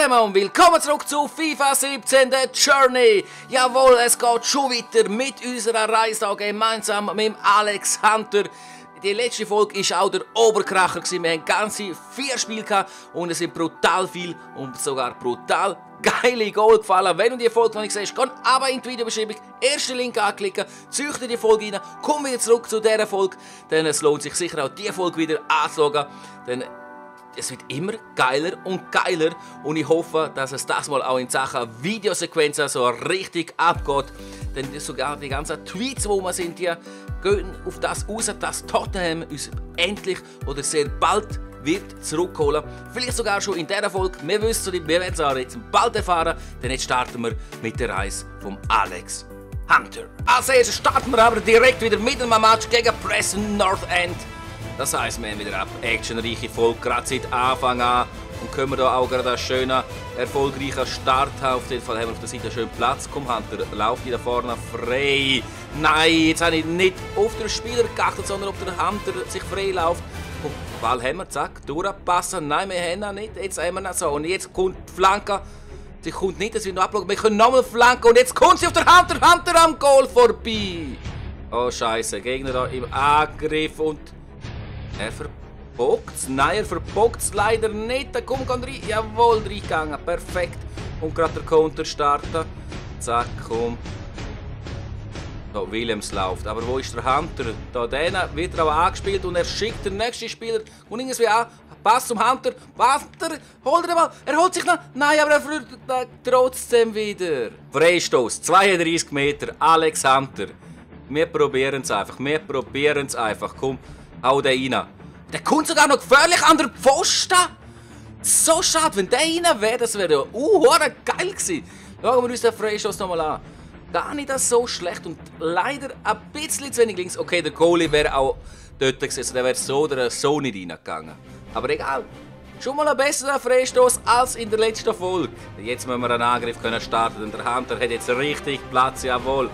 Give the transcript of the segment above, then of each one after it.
zusammen und willkommen zurück zu FIFA 17 The Journey. Jawohl, es geht schon weiter mit unserer Reise gemeinsam mit Alex Hunter. Die letzte Folge war auch der Oberkracher. Wir hatten ganze vier Spiele und es sind brutal viel und sogar brutal geile Goal gefallen. Wenn du die Folge noch nicht siehst, geh aber in die Videobeschreibung, ersten Link anklicken, züchte die Folge rein, komm wieder zurück zu dieser Folge, denn es lohnt sich sicher auch diese Folge wieder anzuschauen, denn es wird immer geiler und geiler und ich hoffe, dass es das mal auch in Sachen Videosequenzen so richtig abgeht. Denn sogar die ganzen Tweets, wo wir sind, die gehen auf das aus, dass Tottenham uns endlich oder sehr bald wird zurückholen. Vielleicht sogar schon in dieser Folge. Wir wissen nicht, wir werden es auch jetzt bald erfahren, denn jetzt starten wir mit der Reise von Alex Hunter. Als erstes starten wir aber direkt wieder mit einem Match gegen Preston North End. Das heisst, wir haben wieder eine actionreiche Folge, gerade seit Anfang an. Und können wir da auch gerade einen schönen, erfolgreichen Start haben. Auf jeden Fall haben wir auf der Seite schönen Platz. Komm, Hunter, lauf hier da vorne frei. Nein, jetzt habe ich nicht auf den Spieler geachtet, sondern ob der Hunter sich frei läuft. Und Ball haben wir, zack, durchpassen. Nein, wir haben ihn nicht. Jetzt haben wir ihn so. Und jetzt kommt die Flanke. Sie kommt nicht, dass wir noch abschauen. Wir können nochmal flanken. Und jetzt kommt sie auf der Hunter. Hunter am Goal vorbei. Oh, Scheiße. Gegner da im Angriff. Und er verbockt es. Nein, er verbockt es leider nicht. Da kommt rein. Jawohl, reingegangen. Perfekt. Und gerade der Counter starten. Zack, komm. Da, Williams läuft. Aber wo ist der Hunter? Da, den wird er aber angespielt und er schickt den nächsten Spieler. Und irgendwie an. Pass zum Hunter. Hunter, holt er Ball. Er holt sich noch. Nein, aber er verliert trotzdem wieder. Freistoß, 32 Meter. Alex Hunter. Wir probieren es einfach. Wir probieren es einfach. Komm, hau den rein. Der kommt sogar noch gefährlich an der Pfosten. So schade, wenn der rein wäre, das wäre ja uh, geil gewesen. Schauen wir uns den Freistoß nochmal an gar nicht so schlecht und leider ein bisschen zu wenig links. Okay, der Goalie wäre auch dort gewesen, also der wäre so oder so nicht reingegangen. Aber egal. Schon mal ein besserer Freistoß als in der letzten Folge. Jetzt müssen wir einen Angriff starten, denn der Hunter hat jetzt richtig Platz, jawohl.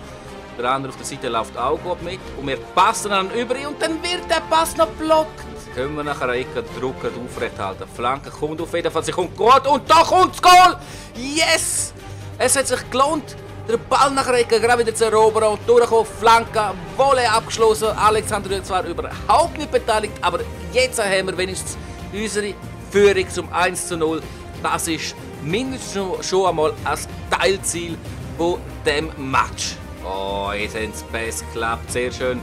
Der andere auf der Seite läuft auch gut mit und wir passen dann über und dann wird der Pass noch blockt. Können wir nachher Ecke drücken und aufrecht. Flanke kommt auf jeden Fall, sie kommt gut und da kommt das Goal! Yes! Es hat sich gelohnt, der Ball nach Ecke, gerade wieder zu erobern und durchkommen, Flanke, Wolle abgeschlossen. Alexander wird zwar überhaupt nicht beteiligt, aber jetzt haben wir wenigstens unsere Führung zum 1 zu 0. Das ist mindestens schon einmal ein Teilziel von dem Match. Oh, jetzt haben sie best geklappt, sehr schön.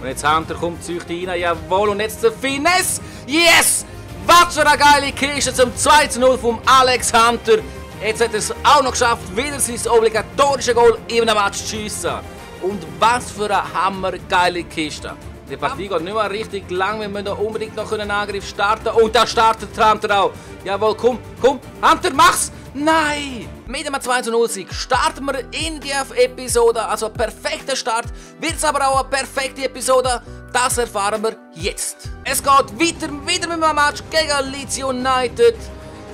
Und jetzt Hunter kommt Zücht rein, jawohl, und jetzt der Finesse. Yes! Was für eine geile Kiste zum 2 zu 0 vom Alex Hunter. Jetzt hat er es auch noch geschafft, wieder sein obligatorische Goal in einem Match zu schiessen. Und was für eine hammergeile Kiste. Die Partie geht nicht mehr richtig lang, wir müssen unbedingt noch einen Angriff starten. Und da startet Hunter auch. Jawohl, komm, komm, Hunter, mach's! Nein! Mit einem 2 0 Sieg starten wir in die Episode. Also ein perfekter Start. Wird es aber auch eine perfekte Episode. Das erfahren wir jetzt. Es geht weiter, wieder mit einem Match gegen Leeds United.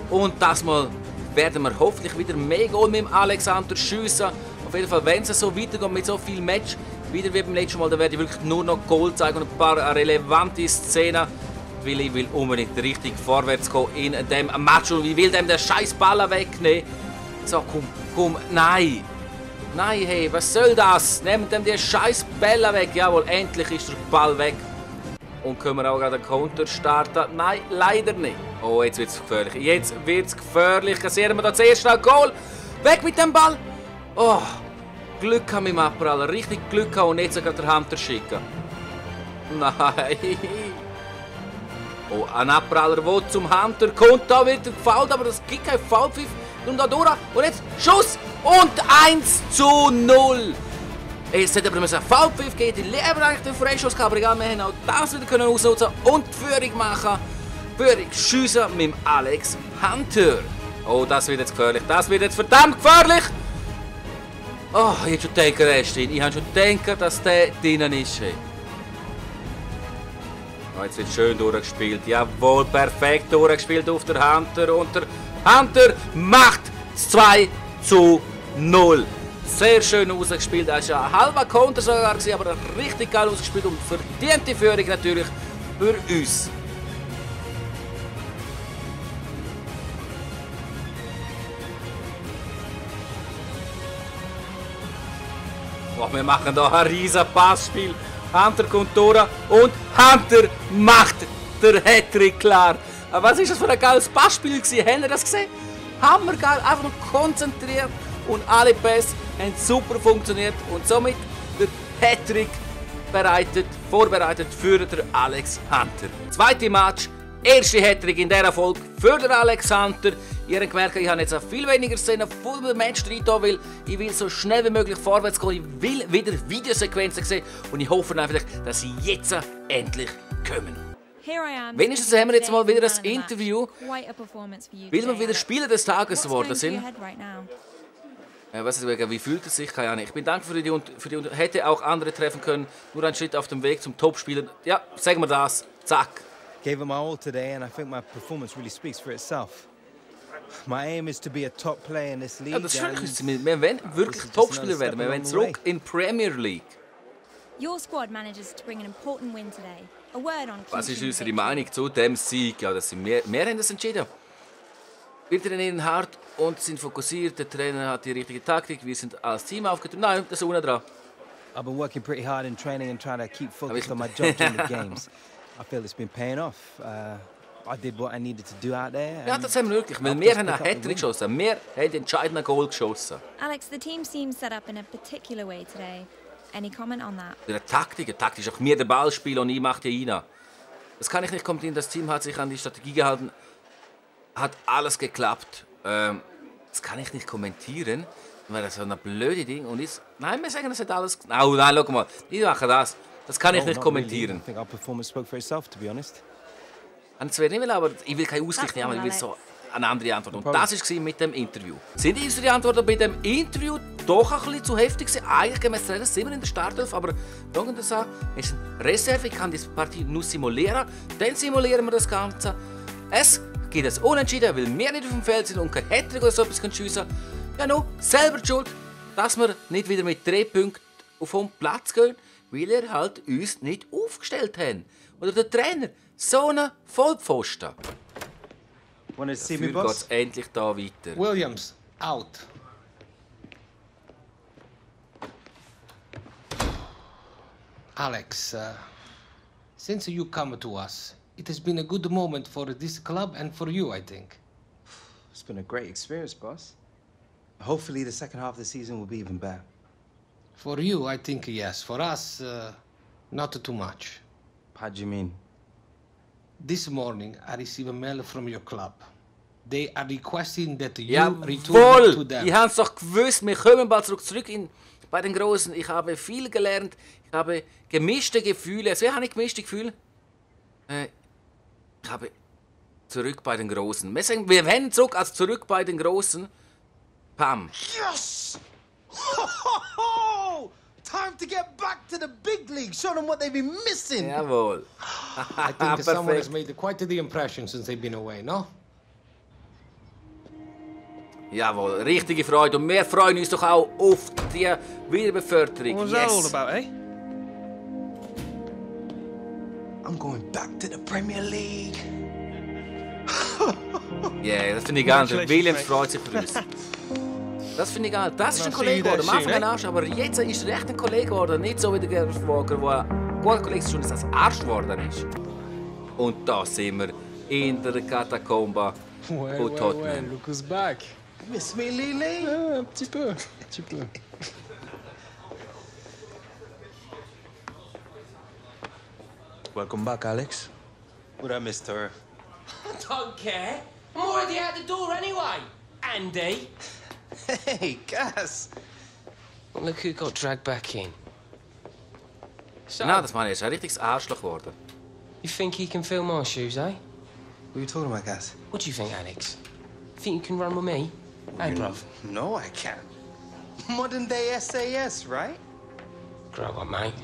Und das mal werden wir hoffentlich wieder mehr Goal mit dem Alexander schiessen. Auf jeden Fall, wenn es so weitergeht mit so viel Match, wieder wie beim letzten Mal, dann werde ich wirklich nur noch Goal zeigen und ein paar relevante Szenen, ich will unbedingt richtig vorwärts gehen in dem Match und ich will dem den scheiß Ball wegnehmen. So, komm, komm, nein. Nein, hey, was soll das? Nehmt dem die scheiß Bälle weg. Jawohl, endlich ist der Ball weg. Und können wir auch gerade einen Counter starten? Nein, leider nicht. Oh, jetzt wird es gefährlich. Jetzt wird es gefährlich. Sehen wir da zuerst noch Goal. Weg mit dem Ball. Oh, Glück haben mit dem Abpraller. Richtig Glück haben und jetzt sogar der Hunter schicken. Nein. Oh, ein Abpraller, der zum Hunter kommt. Da wird gefault, aber das gibt kein Foulpfiff. Und da durch. Und jetzt Schuss. Und 1 zu 0. Es hätte aber einen V5 geben, die lieber eigentlich den Freischuss gehabt, aber egal, wir haben auch das wieder können ausnutzen und die Führung machen. Führung schiessen mit Alex Hunter. Oh, das wird jetzt gefährlich, das wird jetzt verdammt gefährlich. Oh, ich habe schon gedacht, er. Ich habe schon gedacht, dass der drinnen ist. Ja, jetzt wird schön durchgespielt. Jawohl, perfekt durchgespielt auf der Hunter. Und der Hunter macht 2 zu 0. Sehr schön ausgespielt. Das war ein halber Konter sogar, aber richtig geil ausgespielt und verdiente Führung natürlich für uns. Oh, wir machen da ein riesen Passspiel. Hunter kommt durch und Hunter macht der Hattrick klar. Aber was ist das für ein geiles Passspiel gewesen? Habt ihr das gesehen? Hammergeil, einfach nur konzentriert und alle Pässe haben super funktioniert und somit der Hattrick bereitet, vorbereitet für den Alex Hunter. Zweite Match, erste Hattrick in dieser Folge für den Alex Hunter. Ihr habt gemerkt, ich habe jetzt auch viel weniger Szenen vor dem Match rein, weil ich will so schnell wie möglich vorwärts gehen. Ich will wieder Videosequenzen sehen und ich hoffe einfach, dass sie jetzt endlich kommen. Wenigstens haben wir jetzt mal wieder ein Interview, weil wir wieder Spieler des Tages geworden sind. Ja, was ist, wie fühlt es sich? Keine Ahnung. Ich bin dankbar für die, für die hätte auch andere treffen können. Nur ein Schritt auf dem Weg zum Topspieler. Ja, sagen wir das. Zack. Gave my all today and I think my performance really speaks for itself. My aim is to be a top player in this league. Ja, das ist wirklich, wir wollen wirklich Topspieler werden. Wir wollen zurück in Premier League. Your squad manages to bring an important win today. A word on Was ist unsere Meinung zu dem Sieg? Ja, das sind wir, wir haben das entschieden. Wir trainieren hart und sind fokussiert. Der Trainer hat die richtige Taktik. Wir sind als Team aufgetreten. Nein, das ist ohne dran. I've been working pretty hard in training and trying to keep focused on my job during the games. I feel it's been paying off. Uh, I did what I needed to do out there. Ja, das haben wir wirklich. Weil wir haben einen Hattrick geschossen. Wir haben den entscheidenden Goal geschossen. Alex, the team seems set up in a particular way today. Any comment on that? Eine Taktik, eine Taktik ist auch mir der Ball spielen und ich mache die rein. Das kann ich nicht kommentieren. Das Team hat sich an die Strategie gehalten. Hat alles geklappt. Ähm, das kann ich nicht kommentieren. Weil das so eine blöde Ding und ist. Nein, wir sagen, das hat alles. Oh, nein, schau mal. Ich mache das. Das kann ich nicht kommentieren. I think our performance spoke for itself, to be honest. Und zwar nicht, aber ich will keine Ausgleich nehmen, ich will so eine andere Antwort. Und das war mit dem Interview. Sind unsere Antworten bei dem Interview doch ein bisschen zu heftig gewesen? Eigentlich gemäß Trainer sind wir in der Startelf, aber schauen das an, ist eine Reserve, ich kann diese Partie nur simulieren, dann simulieren wir das Ganze. Es geht es unentschieden, weil wir nicht auf dem Feld sind und kein Hattrick oder so etwas schiessen Ja, nur selber die Schuld, dass wir nicht wieder mit drei Punkten auf den Platz gehen, weil wir halt uns nicht aufgestellt haben. Oder der Trainer, so ein Vollpfosten. Wanna see me, boss? geht's endlich da weiter. Williams, out. Alex, uh, since you come to us, it has been a good moment for this club and for you, I think. It's been a great experience, boss. Hopefully, the second half of the season will be even better. For you, I think yes. For us, uh, not too much. How do you mean? This morning, I received a mail from your club. They are requesting that you ja, return to them. Ihr habt es doch gewusst, wir kommen bald zurück, zurück in, bei den Großen. Ich habe viel gelernt, ich habe gemischte Gefühle. Also, ich habe nicht gemischte Gefühle. Äh, ich habe zurück bei den Großen. Wir, sagen, wir werden zurück als zurück bei den Großen. Pam. Yes! Time to get back to the big league. Show them what they've been missing. Jawohl. I think someone has made quite the impression since they've been away, no? Jawohl, richtige Freude. Und wir freuen uns doch auch auf die Wiederbeförderung. What's yes. that all about, eh? I'm going back to the Premier League. Ja, yeah, das finde ich geil. Williams freut sich für uns. Das finde ich geil. Das ist ein Kollege geworden. Am Anfang ein Arsch, aber jetzt ist er echt ein Kollege geworden. Nicht so wie der Gerhard Schwager, der ein guter Kollege ist und als Arsch geworden ist. Und da sind wir in der Katakomba Ouais, von ouais, Tottenham. ouais, look who's back. Miss me, Lily? Ah, un petit peu, un petit peu. Welcome back, Alex. What I missed her. Don't care. I'm already out the door anyway. Andy. Hey, Gas. Look who got dragged back in. So, Nou, das meine ich. Er ist ein richtiges Arschloch geworden. you think he can fill my shoes, eh? What are you talking about, Gas? What do you think, Alex? Think you can run with me? Hey, bruv. No, I can't. Modern day SAS, right? Grow up, mate.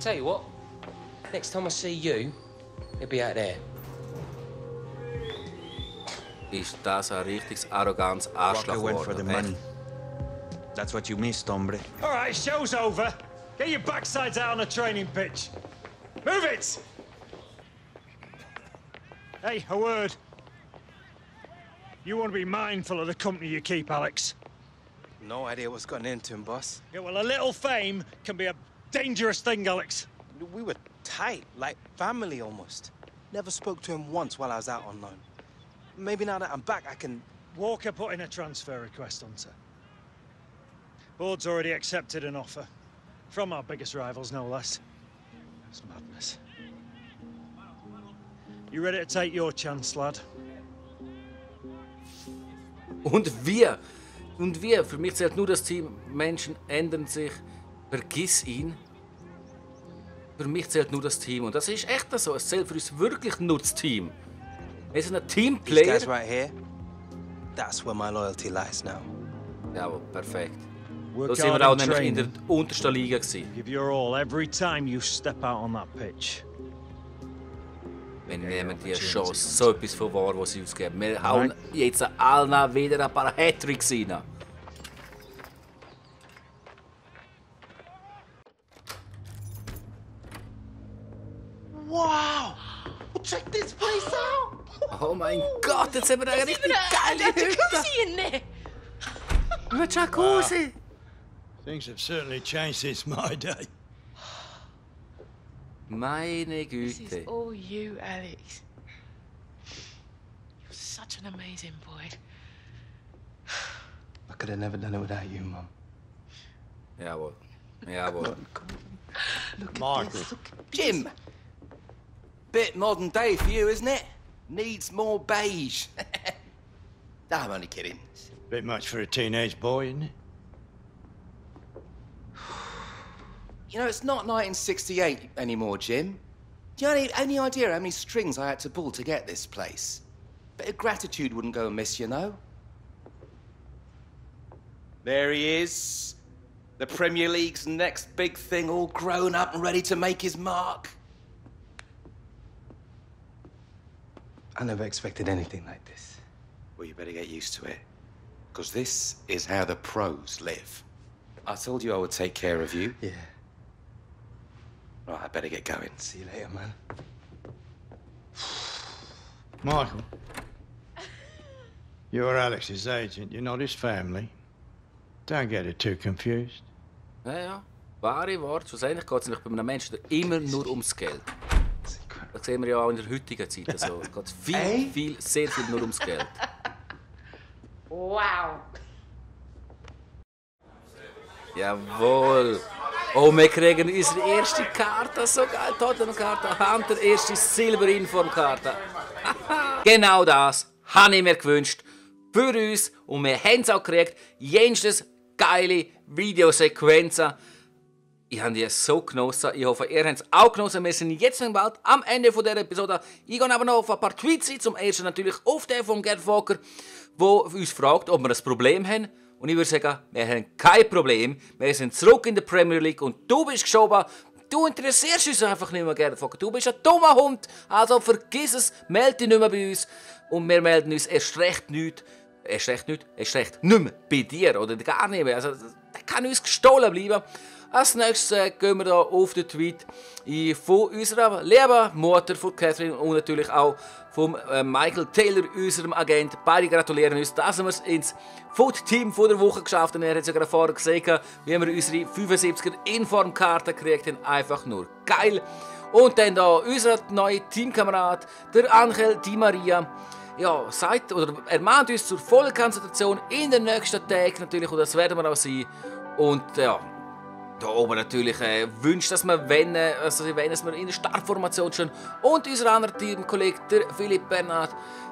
Tell you what. Next time I see you, you'll be out there. Ist das ein richtiges arrogantes Arschloch went for the geworden. money. That's what you missed, hombre. All right, show's over. Get your backsides out on the training pitch. Move it! Hey, a word. You want to be mindful of the company you keep, Alex. no idea what's gotten into him, boss. Yeah, well, a little fame can be a dangerous thing, Alex. We were tight, like family almost. Never spoke to him once while I was out on loan. Maybe now that I'm back, I can... Walker put in a transfer request, Hunter. Board's already accepted an offer. From our biggest rivals, no less. It's madness. You ready to take your chance, lad? Und wir, und wir, für mich zählt nur das Team, Menschen ändern sich, vergiss ihn. Für mich zählt nur das Team und das ist echt so, es zählt für uns wirklich nur das Team. Wir sind ein These Teamplayer. guys right here, that's where my loyalty lies now. Ja, perfekt. Da sind wir auch in nämlich in der untersten Liga gewesen. Give your all every time you step out on that pitch. Wir nehmen die Chance so etwas von wahr, was sie ausgeben. Wir hauen jetzt allen wieder ein paar Hattricks rein. Mein Gott, jetzt haben wir eine richtig geile Hütte. jacuzzi in there! Mit Jacuzzi. Things have certainly changed since my day. Meine This is all you, Alex. You're such an amazing boy. I could have never done it without you, Mum. Jawohl. Jawohl. Michael. Jim! Bit modern day for you, isn't it? Needs more beige. no, I'm only kidding. A Bit much for a teenage boy, isn't it? You know, it's not 1968 anymore, Jim. Do you have any, any idea how many strings I had to pull to get this place? Bit of gratitude wouldn't go amiss, you know. There he is. The Premier League's next big thing, all grown up and ready to make his mark. I never expected anything like this. Well, you better get used to it. Because this is how the pros live. I told you I would take care of you. Yeah. Right, I better get going. See you later, man. Michael. You're Alex's agent. You're not his family. Don't get it too confused. Ja, ja. Wahre Worte. Schlussendlich geht es nämlich bei einem Menschen immer nur ums Geld. Das sehen wir ja auch in der heutigen Zeit. Also, es geht viel, Ey? viel, sehr viel nur ums Geld. Wow. Jawohl. Oh, wir kriegen unsere erste Karte. So geil. Tottenham-Karte. Hunter, erste Silberinform-Karte. genau das habe ich mir gewünscht. Für uns. Und wir haben es auch gekriegt. Jenstes geile Videosequenzen. Ich habe die so genossen. Ich hoffe, ihr habt es auch genossen. Wir sind jetzt bald am Ende dieser Episode. Ich gehe aber noch auf ein paar Tweets ein. Zum ersten natürlich auf den von Gerd Walker, der uns fragt, ob wir ein Problem haben. Und ich würde sagen, wir haben kein Problem. Wir sind zurück in der Premier League und du bist geschoben. Du interessierst uns einfach nicht mehr, Gerd Walker. Du bist ein dummer Hund. Also vergiss es, melde dich nicht mehr bei uns. Und wir melden uns erst recht nicht. Erst recht nicht, erst recht nicht mehr bei dir oder gar nicht mehr. Also, der kann uns gestohlen bleiben. Als nächstes äh, gehen wir da auf den Tweet von unserer lieben Mutter, von Catherine und natürlich auch von äh, Michael Taylor, unserem Agent. Beide gratulieren uns, dass wir es ins Food-Team der Woche geschafft haben. Er hat sogar vorher gesehen, wie wir unsere 75er Informkarte gekriegt haben. Einfach nur geil. Und dann da unser neuer Teamkamerad, der Angel Di Maria ja, sagt oder ermahnt uns zur Vollkonzentration in den nächsten Tagen natürlich und das werden wir auch sein. Und ja, da oben natürlich äh, wünscht, dass wir, wenn, äh, also wenn es wir in der Startformation schon und unser anderer Teamkollege, der Philipp Bernhard,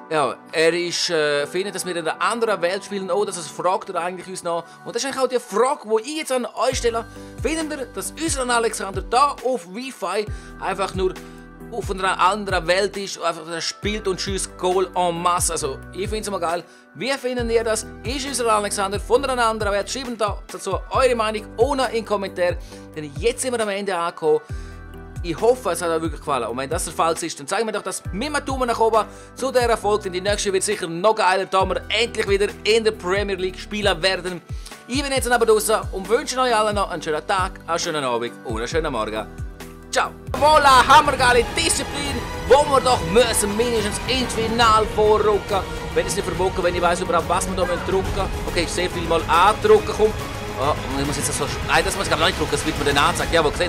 ja, er ist, äh, findet, dass wir in einer anderen Welt spielen. Oh, das fragt er eigentlich uns noch. Und das ist eigentlich auch die Frage, die ich jetzt an euch stelle. Findet ihr, dass unser Alexander da auf Wi-Fi einfach nur auf einer anderen Welt ist, einfach spielt und schießt Goal en masse. Also, ich finde es immer geil. Wie finden ihr das? Ist unser Alexander von einer anderen Welt? Schreibt da dazu eure Meinung ohne in den Kommentar. Denn jetzt sind wir am Ende angekommen. Ich hoffe, es hat euch wirklich gefallen. Und wenn das der Fall ist, dann zeigen wir doch das mit einem Daumen nach oben zu dieser Erfolg. Denn die nächste wird sicher noch geiler, da wir endlich wieder in der Premier League spielen werden. Ich bin jetzt aber draußen und wünsche euch allen noch einen schönen Tag, einen schönen Abend und einen schönen Morgen. Ciao. Voilà, hammergeile Disziplin, wo wir doch müssen mindestens ins Finale vorrücken. Wenn ich es nicht verbocken, wenn ich weiss überhaupt, was wir da drücken müssen. Okay, sehr viel mal andrücken. Komm. Oh, ich muss jetzt so... Nein, das muss ich glaube nicht drücken, das wird mir dann anzeigen. Ja, wo gesehen.